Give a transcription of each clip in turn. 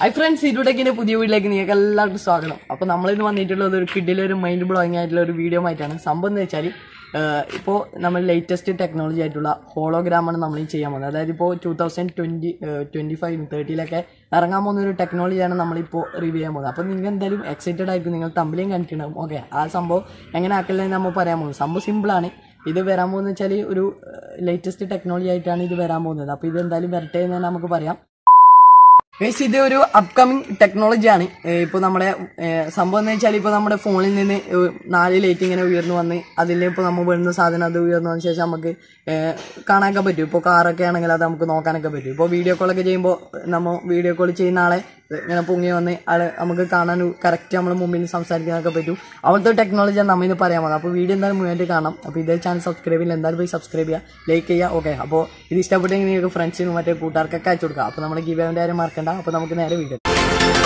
Hi friends ഇരുടക്കിന്റെ പുതിയ വീട്ടിലേക്ക് നിങ്ങൾക്ക് എല്ലാവർക്കും സ്വാഗതം. അപ്പോൾ നമ്മളിന്ന് വന്നിട്ടുള്ളത് ഒരു കിഡിലെ ഒരു മൈൻഡ് ബ്ലോയിങ് ആയിട്ടുള്ള ഒരു വീഡിയോ ആയിട്ടാണ് സംഭവം എന്ന് വെച്ചാൽ ഇപ്പോൾ നമ്മൾ ലേറ്റസ്റ്റ് ടെക്നോളജി ആയിട്ടുള്ള ഹോളോഗ്രാമാണ് നമ്മൾ ചെയ്യാൻ പോകുന്നത്. അതായത് ഇപ്പോൾ two thousand twenty twenty five തേർട്ടിയിലൊക്കെ ഇറങ്ങാൻ പോകുന്ന ഒരു ടെക്നോളജിയാണ് നമ്മളിപ്പോൾ റിവ്യൂ ചെയ്യാൻ പോകുന്നത്. അപ്പോൾ നിങ്ങൾ എന്തായാലും എക്സൈറ്റഡ് ആയിരിക്കും. നിങ്ങൾ തമ്മിലേയും കണ്ടിട്ടുണ്ടാകും ഓക്കെ ആ സംഭവം എങ്ങനെ ആക്കലെന്ന് നമ്മൾ പറയാൻ പോകുന്നത്. സംഭവം സിമ്പിളാണ് ഇത് വരാൻ പോകുന്നത് വെച്ചാൽ ഒരു ലേറ്റസ്റ്റ് ടെക്നോളജി ആയിട്ടാണ് ഇത് വരാൻ പോകുന്നത്. അപ്പോൾ ഇത് എന്തായാലും വരട്ടെ എന്ന് തന്നെ നമുക്ക് പറയാം. ഗൈസ് ഇത് ഒരു അപ്കമിങ് ടെക്നോളജിയാണ് ഇപ്പോൾ നമ്മുടെ സംഭവം എന്ന് വെച്ചാൽ ഇപ്പോൾ നമ്മുടെ ഫോണിൽ നിന്ന് നാല് ലൈറ്റ് ഇങ്ങനെ ഉയർന്നു വന്ന് അതിൽ ഇപ്പോൾ നമ്മൾ വരുന്ന സാധനം അത് ഉയർന്നു വന്ന ശേഷം നമുക്ക് കാണാനൊക്കെ പറ്റും. ഇപ്പോൾ കാറൊക്കെ ആണെങ്കിൽ അത് നമുക്ക് നോക്കാനൊക്കെ പറ്റും. ഇപ്പോൾ വീഡിയോ കോളൊക്കെ ചെയ്യുമ്പോൾ നമ്മൾ വീഡിയോ കോൾ ചെയ്യുന്ന ആളെ ഇങ്ങനെ പൊങ്ങി വന്ന് ആൾ നമുക്ക് കാണാൻ കറക്റ്റ് നമ്മൾ മുമ്പിൽ സംസാരിക്കാനൊക്കെ പറ്റും. അവിടുത്തെ ടെക്നോളജിയാണ് നമ്മൾ ഇന്ന് പറയാൻ പോകുന്നത് അപ്പോൾ വീഡിയോ എന്തായാലും മുന്നോട്ട് കാണാം. അപ്പോൾ ഇതേ ചാനൽ സബ്സ്ക്രൈബ് ചെയ്യാൻ എന്തായാലും പോയി സബ്സ്ക്രൈബ് ചെയ്യുക ലൈക്ക് ചെയ്യുക ഓക്കെ അപ്പോൾ ഇത് ഇഷ്ടപ്പെട്ടെങ്കിൽ നിങ്ങൾക്ക് ഫ്രണ്ട്സിനും മറ്റേ കൂട്ടുകാർക്കൊക്കെ അയച്ചു കൊടുക്കുക അപ്പോൾ നമ്മുടെ ഗീവേന്റെ കാര്യം മറക്കണ്ട. അപ്പോൾ നമുക്ക് നേരെ വീഡിയോ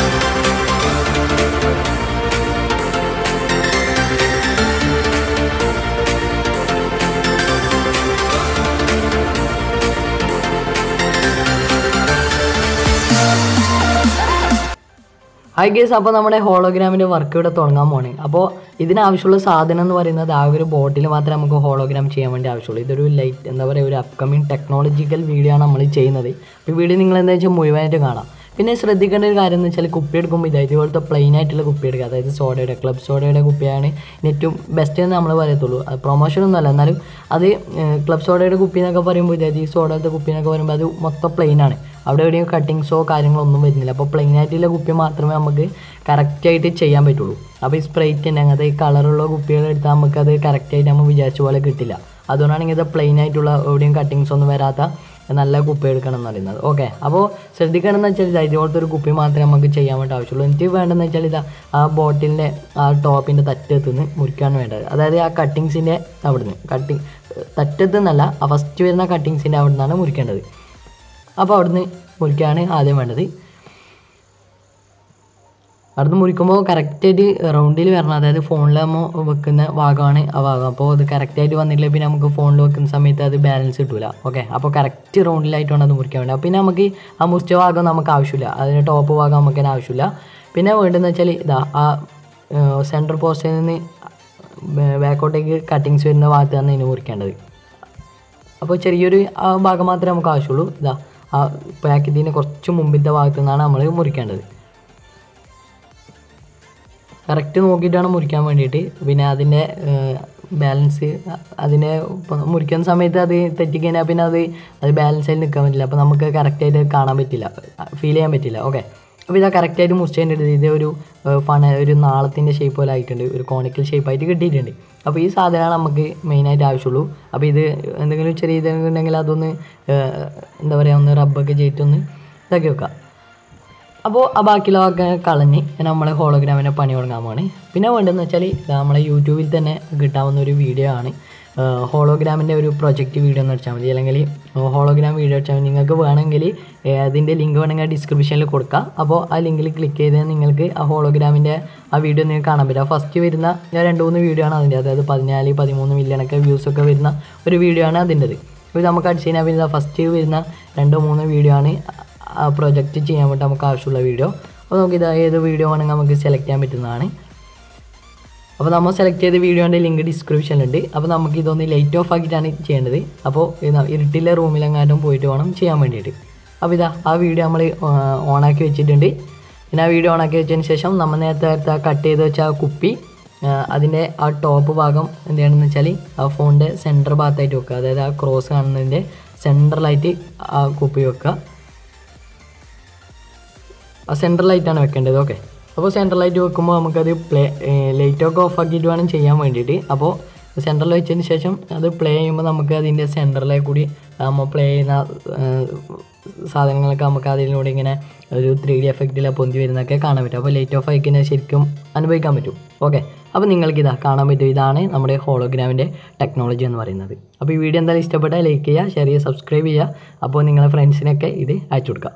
ഹായ് ഗേസ് അപ്പോൾ നമ്മുടെ ഹോളോഗ്രാമിന്റെ വർക്ക് ഇവിടെ തുടങ്ങാൻ പോണ്. അപ്പോൾ ഇതിനാവശ്യമുള്ള സാധനം എന്ന് പറയുന്നത് ആ ഒരു ബോട്ടിൽ മാത്രമേ നമുക്ക് ഹോളോഗ്രാം ചെയ്യാൻ വേണ്ടി ആവശ്യമുള്ളൂ. ഇതൊരു ലൈറ്റ് എന്താ പറയുക ഒരു അപ്കമിങ് ടെക്നോളജിക്കൽ വീഡിയോ ആണ് നമ്മൾ ചെയ്യുന്നത്. അപ്പോൾ വീഡിയോ നിങ്ങൾ എന്താ വെച്ചാൽ മുഴുവനായിട്ട് കാണാം. പിന്നെ ശ്രദ്ധിക്കേണ്ട ഒരു കാര്യം എന്ന് വെച്ചാൽ കുപ്പി എടുക്കുമ്പോൾ ഇതായത് ഇതുപോലത്തെ പ്ലെയിൻ ആയിട്ടുള്ള കുപ്പി എടുക്കുക. അതായത് സോഡയുടെ ക്ലബ് സോഡയുടെ കുപ്പിയാണ് ഏറ്റവും ബെസ്റ്റ് എന്ന് നമ്മൾ പറയത്തുള്ളൂ. അത് പ്രൊമോഷൻ ഒന്നും അല്ല. എന്നാലും അത് ക്ലബ് സോഡയുടെ കുപ്പി എന്നൊക്കെ പറയുമ്പോൾ ഇതായത് ഈ സോഡയുടെ കുപ്പി എന്നൊക്കെ പറയുമ്പോൾ അത് മൊത്തം പ്ലെയിൻ ആണ്. അവിടെ എവിടെയും കട്ടിങ്സോ കാര്യങ്ങളോ ഒന്നും വരുന്നില്ല. അപ്പോൾ പ്ലെയിൻ ആയിട്ടുള്ള കുപ്പി മാത്രമേ നമുക്ക് കറക്റ്റായിട്ട് ചെയ്യാൻ പറ്റുള്ളൂ. അപ്പോൾ ഈ സ്പ്രൈറ്റിന്റെ അങ്ങനത്തെ ഈ കളറുള്ള കുപ്പികൾ എടുത്താൽ നമുക്കത് കറക്റ്റായിട്ട് നമ്മൾ വിചാരിച്ച പോലെ കിട്ടില്ല. അതുകൊണ്ടാണ് ഇങ്ങനത്തെ പ്ലെയിൻ ആയിട്ടുള്ള എവിടെയും കട്ടിങ്സ് ഒന്നും വരാത്ത നല്ല കുപ്പി എടുക്കണം എന്ന് പറയുന്നത്. ഓക്കെ അപ്പോൾ ശ്രദ്ധിക്കണം എന്ന് വെച്ചാൽ ഇതാ ഇതുപോലത്തെ ഒരു കുപ്പി മാത്രമേ നമുക്ക് ചെയ്യാൻ വേണ്ടി ആവശ്യമുള്ളൂ. എനിക്ക് വേണ്ടതെന്ന് വെച്ചാൽ ഇതാ ആ ബോട്ടിലിന്റെ ആ ടോപ്പിന്റെ തറ്റത്ത് നിന്ന് മുറിക്കാണ് വേണ്ടത്. അതായത് ആ കട്ടിങ്സിന്റെ അവിടുന്ന് കട്ടിങ് തറ്റത്ത് നിന്നല്ല ആ ഫസ്റ്റ് വരുന്ന കട്ടിങ്സിന്റെ അവിടെ നിന്നാണ് മുറിക്കേണ്ടത്. അപ്പോൾ അവിടുന്ന് മുറിക്കാണ് ആദ്യം വേണ്ടത്. അവിടുന്ന് മുറിക്കുമ്പോൾ കറക്റ്റായിട്ട് റൗണ്ടിൽ വരണം. അതായത് ഫോണിൽ നമ്മൾ വെക്കുന്ന ഭാഗമാണ് ആ ഭാഗം. അപ്പോൾ അത് കറക്റ്റായിട്ട് വന്നിട്ടില്ല പിന്നെ നമുക്ക് ഫോണിൽ വെക്കുന്ന സമയത്ത് അത് ബാലൻസ് കിട്ടില്ല ഓക്കെ അപ്പോൾ കറക്റ്റ് റൗണ്ടിലായിട്ട് വേണം അത് മുറിക്കാൻ വേണ്ടി പിന്നെ നമുക്ക് ആ മുറിച്ച ഭാഗം നമുക്ക് ആവശ്യമില്ല. അതിന് ടോപ്പ് ഭാഗം നമുക്ക് തന്നെ ആവശ്യമില്ല. പിന്നെ വേണ്ടതെന്ന് വെച്ചാൽ ഇതാ ആ സെൻട്രൽ പോസ്റ്റിൽ നിന്ന് ബാക്കോട്ടേക്ക് കട്ടിങ്സ് വരുന്ന ഭാഗത്താണ് ഇതിന് മുറിക്കേണ്ടത്. അപ്പോൾ ചെറിയൊരു ആ ഭാഗം മാത്രമേ നമുക്ക് ആവശ്യമുള്ളൂ. ഇതാ ആ പാക്കറ്റിന് കുറച്ച് മുമ്പിലത്തെ ഭാഗത്തു നിന്നാണ് നമ്മൾ മുറിക്കേണ്ടത്. കറക്റ്റ് നോക്കിയിട്ടാണ് മുറിക്കാൻ വേണ്ടിയിട്ട്. പിന്നെ അതിന്റെ ബാലൻസ് അതിനെ മുറിക്കുന്ന സമയത്ത് അത് തെറ്റിക്കഴിഞ്ഞാൽ പിന്നെ അത് അത് ബാലൻസ് ആയി നിൽക്കാൻ പറ്റില്ല. അപ്പോൾ നമുക്ക് കറക്റ്റായിട്ട് കാണാൻ പറ്റില്ല. ഫീൽ ചെയ്യാൻ പറ്റില്ല. ഓക്കെ അപ്പോൾ ഇതാ കറക്റ്റായിട്ട് മുറിച്ചതിന്റെ ഇത് ഒരു ഫണ ഒരു നാളത്തിന്റെ ഷേപ്പ് പോലെ ആയിട്ടുണ്ട്. ഒരു കോണിക്കൽ ഷേപ്പായിട്ട് കിട്ടിയിട്ടുണ്ട്. അപ്പോൾ ഈ സാധനമാണ് നമുക്ക് മെയിനായിട്ട് ആവശ്യമുള്ളൂ. അപ്പോൾ ഇത് എന്തെങ്കിലും ചെറിയ ഇതുണ്ടെങ്കിൽ അതൊന്ന് എന്താ പറയുക ഒന്ന് റബ്ബൊക്കെ ചെയ്തിട്ടൊന്ന് ഇതാക്കി വെക്കാം. അപ്പോൾ ആ ബാക്കിയുള്ളതൊക്കെ കളഞ്ഞ് നമ്മൾ ഹോളോഗ്രാമിനെ പണി തുടങ്ങാൻ പോവാണ്. പിന്നെ വേണ്ടതെന്ന് വെച്ചാൽ നമ്മളെ യൂട്യൂബിൽ തന്നെ കിട്ടാവുന്ന ഒരു വീഡിയോ ആണ്. ഹോളോഗ്രാമിന്റെ ഒരു പ്രൊജക്റ്റ് വീഡിയോ എന്ന് വെച്ചാൽ മതി. അല്ലെങ്കിൽ ഹോളോഗ്രാം വീഡിയോ വെച്ചാൽ മതി. നിങ്ങൾക്ക് വേണമെങ്കിൽ അതിന്റെ ലിങ്ക് വേണമെങ്കിൽ ഡിസ്ക്രിപ്ഷനിൽ കൊടുക്കാം. അപ്പോൾ ആ ലിങ്കിൽ ക്ലിക്ക് ചെയ്താൽ നിങ്ങൾക്ക് ആ ഹോളോഗ്രാമിന്റെ ആ വീഡിയോ നിങ്ങൾക്ക് കാണാൻ പറ്റും. ഫസ്റ്റ് വരുന്ന രണ്ട് മൂന്ന് വീഡിയോ ആണ് അതിന്റെ അതായത് പതിനാല് പതിമൂന്ന് മില്യണൊക്കെ വ്യൂസൊക്കെ വരുന്ന ഒരു വീഡിയോ ആണ് അതിന്റെത്. അപ്പോൾ നമുക്ക് അടിച്ച് കഴിഞ്ഞാൽ പിന്നെ ഫസ്റ്റ് വരുന്ന രണ്ട് മൂന്ന് വീഡിയോ ആണ് പ്രൊജക്റ്റ് ചെയ്യാൻ വേണ്ടി നമുക്ക് ആവശ്യമുള്ള വീഡിയോ അപ്പോൾ നമുക്ക് ഇത് ഏത് വീഡിയോ വേണമെങ്കിൽ നമുക്ക് സെലക്ട് ചെയ്യാൻ പറ്റുന്നതാണ്. അപ്പോൾ നമ്മൾ സെലക്ട് ചെയ്ത വീഡിയോന്റെ ലിങ്ക് ഡിസ്ക്രിപ്ഷനിലുണ്ട് അപ്പോൾ നമുക്ക് ഇതൊന്ന് ലൈറ്റ് ഓഫ് ആക്കിയിട്ടാണ് ചെയ്യേണ്ടത്. അപ്പോൾ ഇരുട്ടിലെ റൂമിലെങ്ങാനും പോയിട്ട് വേണം ചെയ്യാൻ വേണ്ടിയിട്ട്. അപ്പോൾ ഇതാ ആ വീഡിയോ നമ്മൾ ഓണാക്കി വെച്ചിട്ടുണ്ട്. പിന്നെ ആ വീഡിയോ ഓണാക്കി വെച്ചതിന് ശേഷം നമ്മൾ നേരത്തെ നേരത്തെ കട്ട് ചെയ്ത് വെച്ച ആ കുപ്പി അതിന്റെ ആ ടോപ്പ് ഭാഗം എന്താണെന്ന് വെച്ചാൽ ആ ഫോണിന്റെ സെന്റർ ഭാഗത്തായിട്ട് വെക്കുക. അതായത് ആ ക്രോസ് കാണുന്നതിന്റെ സെന്ററിലായിട്ട് ആ കുപ്പി വെക്കുക. ആ സെൻട്രൽ ലൈറ്റാണ് വെക്കേണ്ടത് ഓക്കെ അപ്പോൾ സെൻട്രൽ ലൈറ്റ് വെക്കുമ്പോൾ നമുക്കത് പ്ലേ ലൈറ്റൊക്കെ ഓഫ് ആക്കിയിട്ട് വേണം ചെയ്യാൻ വേണ്ടിയിട്ട്. അപ്പോൾ സെൻട്രൽ വെച്ചതിന് ശേഷം അത് പ്ലേ ചെയ്യുമ്പോൾ നമുക്ക് അതിന്റെ സെന്ററിലെ കൂടി നമ്മൾ പ്ലേ ചെയ്യുന്ന സാധനങ്ങളൊക്കെ നമുക്ക് അതിലൂടെ ഇങ്ങനെ ഒരു ത്രീ ഡി എഫക്റ്റിൽ പൊന്തി വരുന്നൊക്കെ കാണാൻ പറ്റും. അപ്പോൾ ലൈറ്റ് ഓഫ് ആയിക്കഴിഞ്ഞാൽ ശരിക്കും അനുഭവിക്കാൻ പറ്റും ഓക്കെ അപ്പോൾ നിങ്ങൾക്ക് ഇതാ കാണാൻ പറ്റും. ഇതാണ് നമ്മുടെ ഹോളോഗ്രാമിന്റെ ടെക്നോളജി എന്ന് പറയുന്നത്. അപ്പോൾ ഈ വീഡിയോ എന്തായാലും ഇഷ്ടപ്പെട്ടാൽ ലൈക്ക് ചെയ്യുക ഷെയർ ചെയ്യുക സബ്സ്ക്രൈബ് ചെയ്യുക. അപ്പോൾ നിങ്ങളെ ഫ്രണ്ട്സിനൊക്കെ ഇത് അയച്ചു കൊടുക്കുക.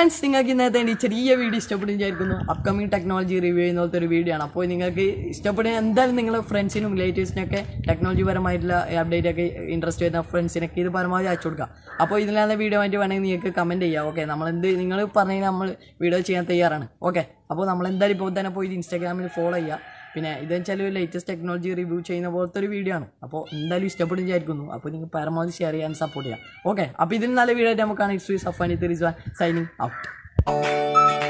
ഫ്രണ്ട്സ് നിങ്ങൾക്ക് ഇന്നത്തെ എന്റെ ചെറിയ വീഡിയോ ഇഷ്ടപ്പെടുന്ന വിചാരിക്കുന്നു. അപ്കമിങ് ടെക്നോളജി റിവ്യൂ ചെയ്യുന്ന പോലത്തെ ഒരു വീഡിയോ ആണ്. അപ്പോൾ നിങ്ങൾക്ക് ഇഷ്ടപ്പെടുന്ന എന്തായാലും നിങ്ങൾ ഫ്രണ്ട്സിനും റിലേറ്റീവ്സിനൊക്കെ ടെക്നോളജി പരമായിട്ടുള്ള അപ്ഡേറ്റ് ഒക്കെ ഇൻട്രസ്റ്റ് വരുന്ന ഫ്രണ്ട്സിനൊക്കെ ഇത് പരമാവധി അയച്ചു കൊടുക്കുക. അപ്പോൾ ഇതിലാണ് വീഡിയോ ആയിട്ട് വേണമെങ്കിൽ നിങ്ങൾക്ക് കമന്റ് ചെയ്യാം. ഓക്കെ നമ്മളെന്ത് നിങ്ങൾ പറഞ്ഞാൽ നമ്മൾ വീഡിയോ ചെയ്യാൻ തയ്യാറാണ്. ഓക്കെ അപ്പോൾ നമ്മൾ എന്തായാലും ഇപ്പോൾ തന്നെ പോയി ഇൻസ്റ്റാഗ്രാമിൽ ഫോളോ ചെയ്യുക. പിന്നെ ഇതെന്ന് വെച്ചാൽ ലേറ്റസ്റ്റ് ടെക്നോളജി റിവ്യൂ ചെയ്യുന്ന പോലത്തെ ഒരു വീഡിയോ ആണ്. അപ്പോൾ എന്തായാലും ഇഷ്ടപ്പെടും വിചാരിക്കുന്നു. അപ്പോൾ നിങ്ങൾക്ക് പരമാവധി ഷെയർ ചെയ്യാൻ സപ്പോർട്ട് ചെയ്യാം. ഓക്കെ അപ്പോൾ ഇതിന് നല്ല വീഡിയോ ആയിട്ട് നമുക്കാണ് it's Safani Rizwan signing out